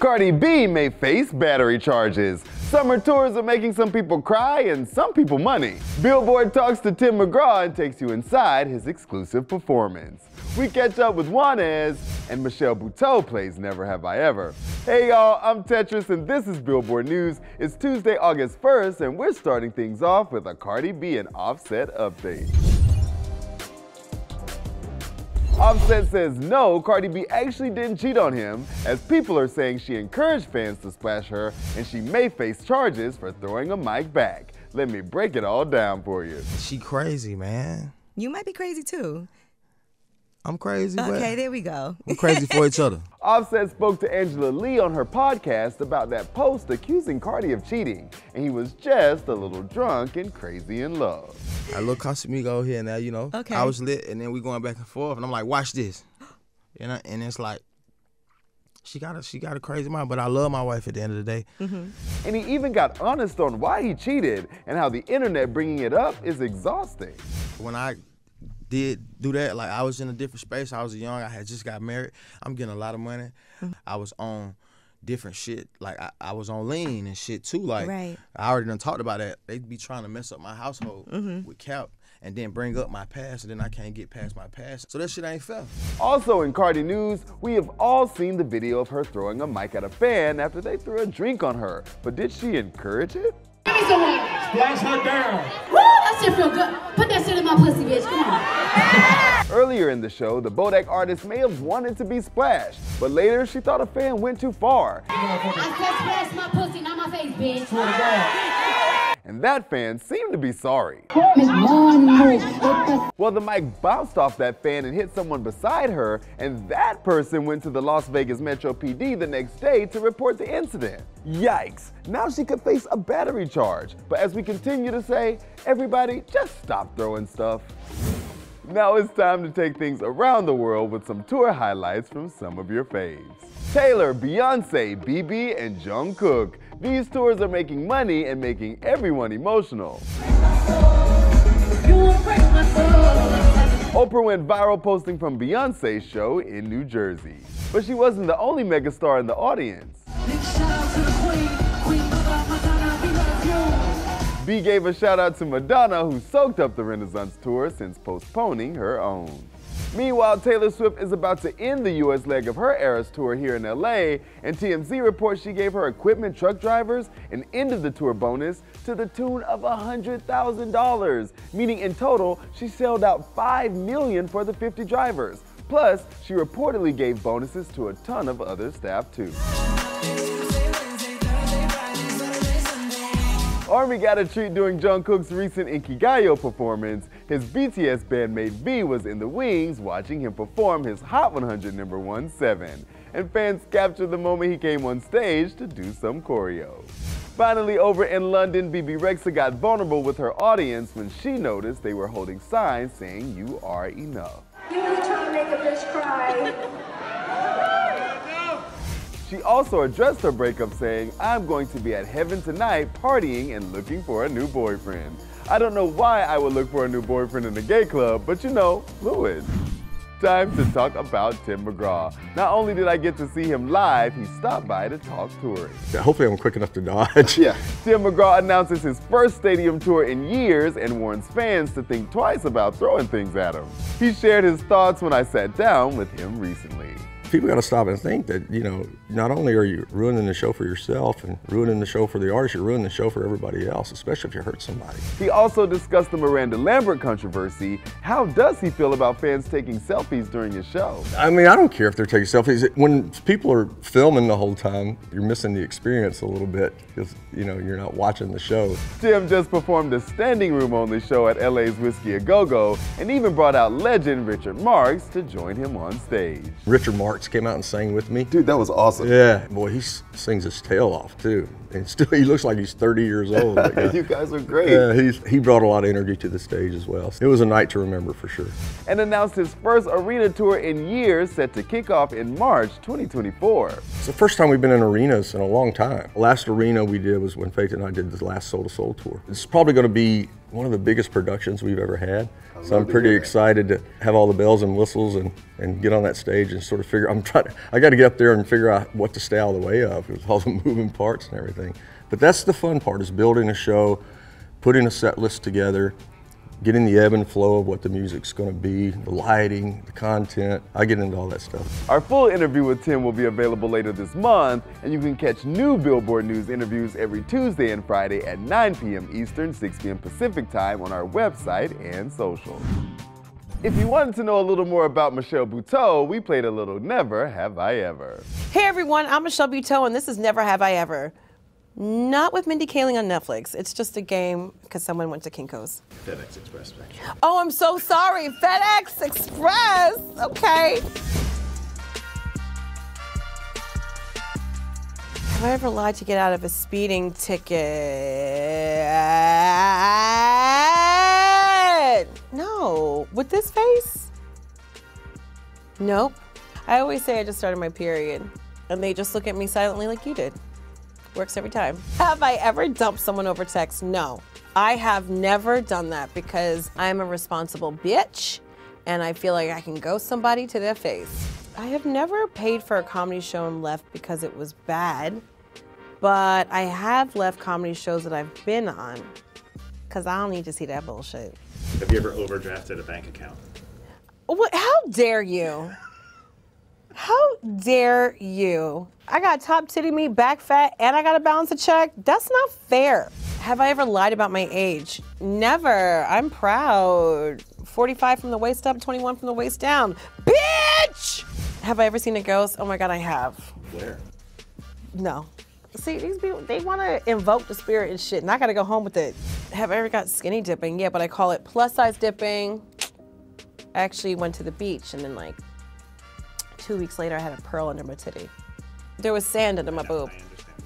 Cardi B may face battery charges. Summer tours are making some people cry and some people money. Billboard talks to Tim McGraw and takes you inside his exclusive performance. We catch up with Juanes and Michelle Buteau plays Never Have I Ever. Hey y'all, I'm Tetris and this is Billboard News. It's Tuesday, August 1st and we're starting things off with a Cardi B and Offset update. Offset says no, Cardi B actually didn't cheat on him, as people are saying she encouraged fans to splash her and she may face charges for throwing a mic back. Let me break it all down for you. She crazy, man. You might be crazy too. I'm crazy. Okay, there we go. We're crazy for each other. Offset spoke to Angela Yee on her podcast about that post accusing Cardi of cheating, and he was just a little drunk and crazy in love. A little Casamigo here now, you know. Okay. I was lit, and then we going back and forth, and I'm like, watch this, you know, and it's like. She got a she got a crazy mind, but I love my wife at the end of the day. Mm-hmm. And he even got honest on why he cheated and how the internet bringing it up is exhausting. When I did do that, like I was in a different space. I was young. I had just got married. I'm getting a lot of money. Mm-hmm. I was on different shit. Like I, I was on lean and shit too. Like Right. I already done talked about that. They'd be trying to mess up my household mm-hmm. with Cap and then bring up my past, and then I can't get past my past. So that shit ain't fair. Also in Cardi news, we have all seen the video of her throwing a mic at a fan after they threw a drink on her. But did she encourage it? Give me some water. Splash her down. Woo, that shit feel good. Put that shit in my pussy, bitch. Come on. Earlier in the show, the Bodak artist may have wanted to be splashed, but later she thought a fan went too far. I said splash my pussy, not my face, bitch. And that fan seemed to be sorry. Well, the mic bounced off that fan and hit someone beside her, and that person went to the Las Vegas Metro PD the next day to report the incident. Yikes! Now she could face a battery charge. But as we continue to say, everybody just stop throwing stuff. Now it's time to take things around the world with some tour highlights from some of your faves. Taylor, Beyonce, Bebe, and Jungkook. These tours are making money and making everyone emotional. Oprah went viral posting from Beyonce's show in New Jersey. But she wasn't the only megastar in the audience. B gave a shout out to Madonna, who soaked up the Renaissance tour since postponing her own. Meanwhile, Taylor Swift is about to end the US leg of her Eras tour here in LA, and TMZ reports she gave her equipment truck drivers an end of the tour bonus to the tune of $100,000, meaning in total, she shelled out 5 million for the 50 drivers. Plus, she reportedly gave bonuses to a ton of other staff too. Army got a treat during Jungkook's recent Inkigayo performance. His BTS bandmate V was in the wings watching him perform his Hot 100 number one seven, and fans captured the moment he came on stage to do some choreo. Finally, over in London, Bebe Rexha got vulnerable with her audience when she noticed they were holding signs saying "You are enough." You to make a bitch cry. She also addressed her breakup saying, I'm going to be at Heaven tonight partying and looking for a new boyfriend. I don't know why I would look for a new boyfriend in a gay club, but you know, fluid. Time to talk about Tim McGraw. Not only did I get to see him live, he stopped by to talk touring. Yeah, hopefully I'm quick enough to dodge. Yeah. Tim McGraw announces his first stadium tour in years and warns fans to think twice about throwing things at him. He shared his thoughts when I sat down with him recently. People got to stop and think that, you know, not only are you ruining the show for yourself and ruining the show for the artist, you're ruining the show for everybody else, especially if you hurt somebody. He also discussed the Miranda Lambert controversy. How does he feel about fans taking selfies during his show? I mean, I don't care if they're taking selfies. When people are filming the whole time, you're missing the experience a little bit because, you know, you're not watching the show. Tim just performed a standing room only show at LA's Whisky a Go Go and even brought out legend Richard Marx to join him on stage. Richard Marx came out and sang with me. Dude, that was awesome. Yeah, boy, he sings his tail off too. And still he looks like he's 30 years old. you guys are great. Yeah, he's, he brought a lot of energy to the stage as well. It was a night to remember for sure. And announced his first arena tour in years, set to kick off in March 2024. It's the first time we've been in arenas in a long time. The last arena we did was when Faith and I did the last Soul to Soul tour. It's probably going to be one of the biggest productions we've ever had. So I'm pretty excited to have all the bells and whistles and, and get on that stage and sort of figure. I'm trying. I got to get up there and figure out what to stay out of the way of with all the moving parts and everything. But that's the fun part is building a show, putting a set list together, getting the ebb and flow of what the music's going to be, the lighting, the content. I get into all that stuff. Our full interview with Tim will be available later this month, and you can catch new Billboard News interviews every Tuesday and Friday at 9 p.m. Eastern, 6 p.m. Pacific time on our website and socials. If you wanted to know a little more about Michelle Buteau, we played a little Never Have I Ever. Hey everyone, I'm Michelle Buteau, and this is Never Have I Ever. Not with Mindy Kaling on Netflix. It's just a game because someone went to Kinko's. FedEx Express. Oh, I'm so sorry. FedEx Express. Okay. Have I ever lied to get out of a speeding ticket? No. With this face? Nope. I always say I just started my period, and they just look at me silently like you did. Works every time. Have I ever dumped someone over text? No. I have never done that because I'm a responsible bitch and I feel like I can ghost somebody to their face. I have never paid for a comedy show and left because it was bad, but I have left comedy shows that I've been on because I don't need to see that bullshit. Have you ever overdrafted a bank account? What? How dare you? How dare you? I got top titty meat, back fat, and I got to balance a check. That's not fair. Have I ever lied about my age? Never. I'm proud. 45 from the waist up, 21 from the waist down. Bitch! Have I ever seen a ghost? Oh my God, I have. Where? No. See, these people, they want to invoke the spirit and shit, and I got to go home with it. Have I ever got skinny dipping? Yeah, but I call it plus size dipping. I actually went to the beach, and then, like, two weeks later, I had a pearl under my titty. There was sand under my boob.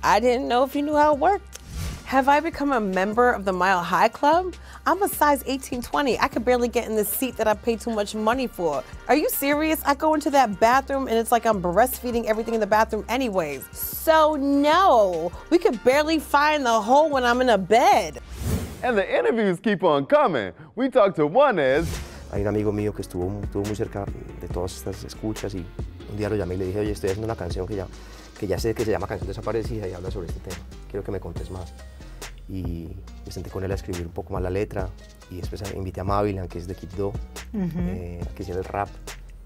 I didn't know if you knew how it worked. Have I become a member of the Mile High Club? I'm a size 1820. I could barely get in the seat that I paid too much money for. Are you serious? I go into that bathroom and it's like I'm breastfeeding everything in the bathroom, anyways. So, no, we could barely find the hole when I'm in a bed. And the interviews keep on coming. We talked to Juanes, Hay un amigo mío que estuvo, estuvo muy cerca de todas estas escuchas y un día lo llamé y le dije, oye, estoy haciendo una canción que ya, que ya sé que se llama Canción Desaparecida y habla sobre este tema. Quiero que me contes más. Y me senté con él a escribir un poco más la letra y después invité a Mavilan, que es de Kid Do, eh, que hiciera el rap.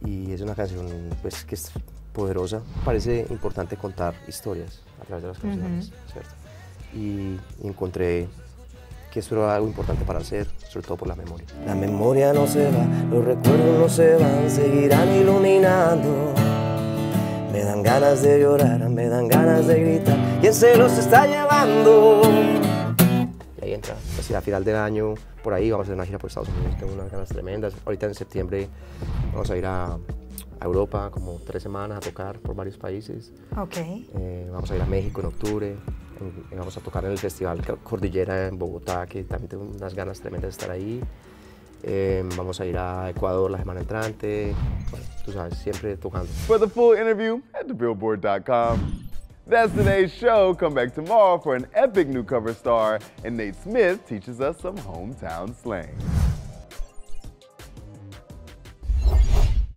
Y es una canción pues, que es poderosa. Parece importante contar historias a través de las canciones, ¿cierto? Y, y encontré que esto era algo importante para hacer, sobre todo por la memoria. La memoria no se va, los recuerdos no se van, seguirán iluminando. Me dan ganas de llorar, me dan ganas de gritar, ¿quién se los está llevando? Y ahí entra, pues a final del año, por ahí vamos a hacer una gira por Estados Unidos, tengo unas ganas tremendas. Ahorita en septiembre vamos a ir a, a Europa como tres semanas a tocar por varios países. Ok. Eh, vamos a ir a México en octubre. en- vamos a tocar en el Festival Cordillera en Bogotá, que también tengo unas ganas tremendas de estar ahí. Eh, vamos a ir a Ecuador la semana entrante. Bueno, tú sabes, siempre tocando. For the full interview, head to Billboard.com. That's today's show. Come back tomorrow for an epic new cover star, and Nate Smith teaches us some hometown slang.